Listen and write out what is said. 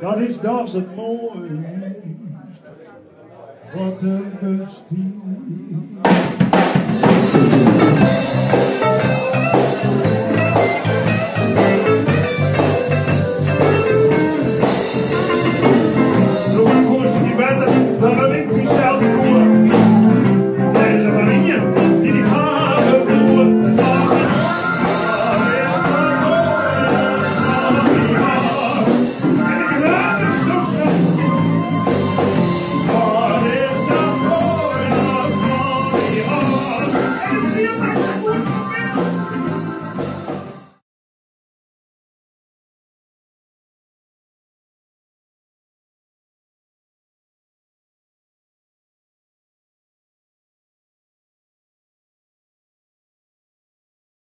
Ja, dit is dansen mooi. Wat een bestemming.